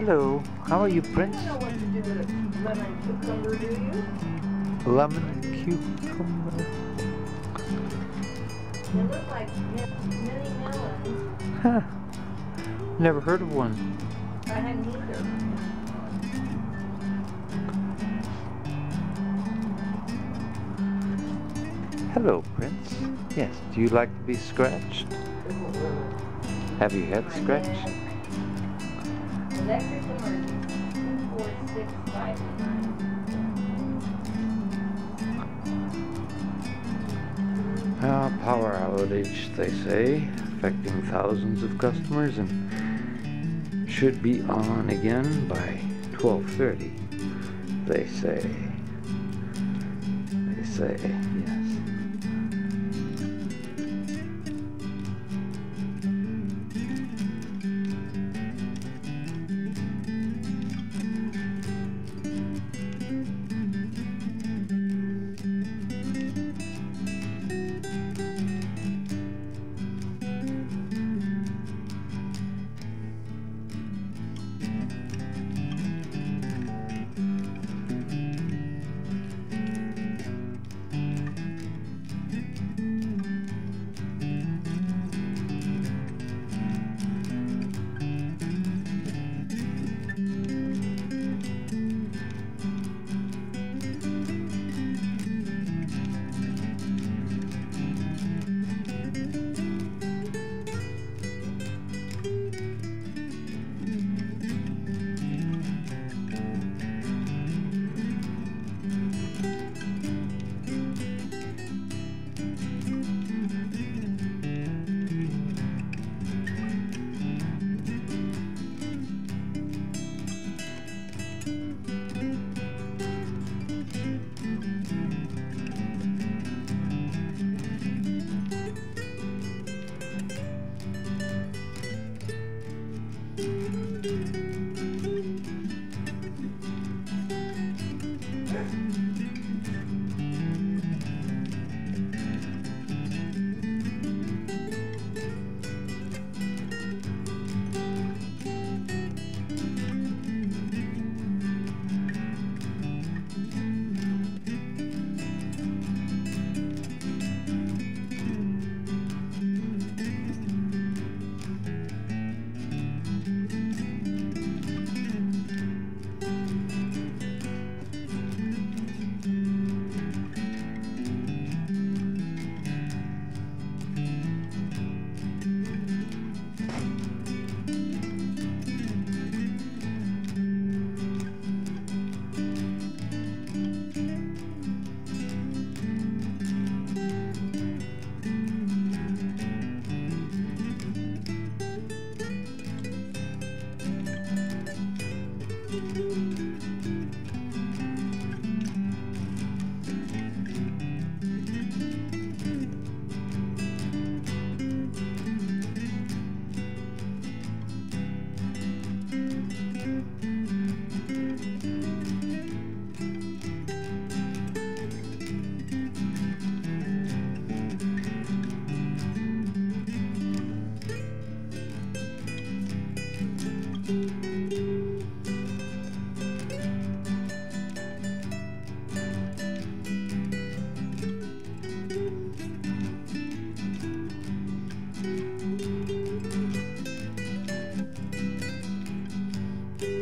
Hello, how are you, Prince? You know what to do with a lemon cucumber, do you? Lemon cucumber. They look like mini melons. Huh. Never heard of one. I hadn't either. Hello, Prince. Yes, do you like to be scratched? Have you had scratched? Electric emergency. Ah, power outage, they say, affecting thousands of customers and should be on again by 12:30. They say. They say,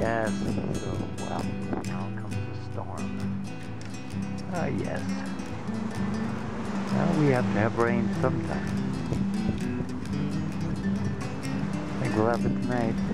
yes. So well, now comes the storm. Ah, yes. Well, we have to have rain sometime. I think we'll have it tonight.